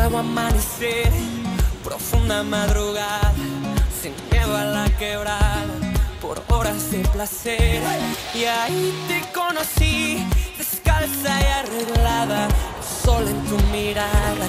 Nuevo amanecer, profunda madrugada, sin miedo a la quebrada, por horas de placer. Y ahí te conocí, descalza y arreglada, el sol en tu mirada,